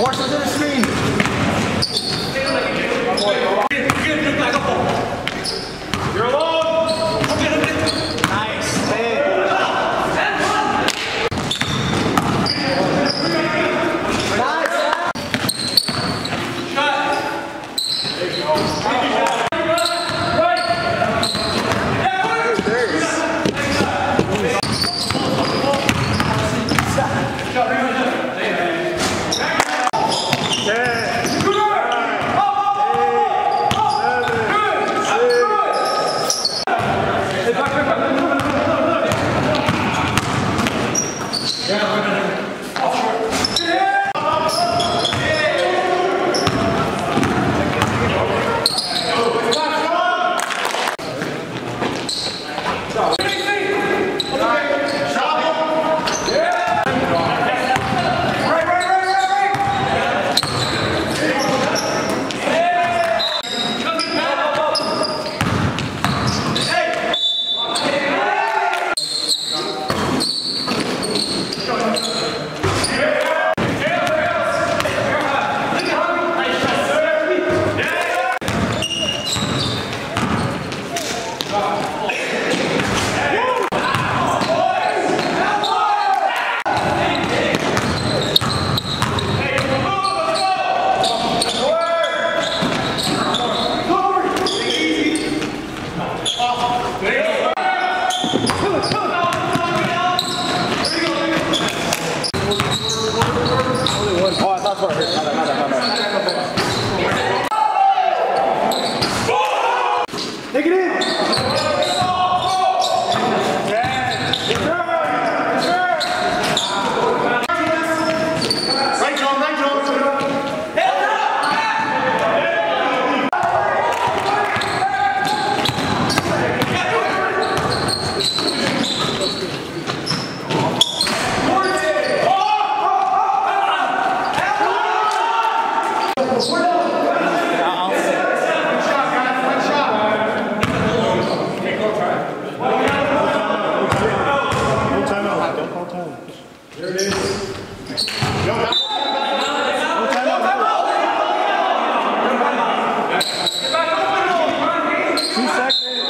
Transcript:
Mostra onde eles There it is. Two seconds.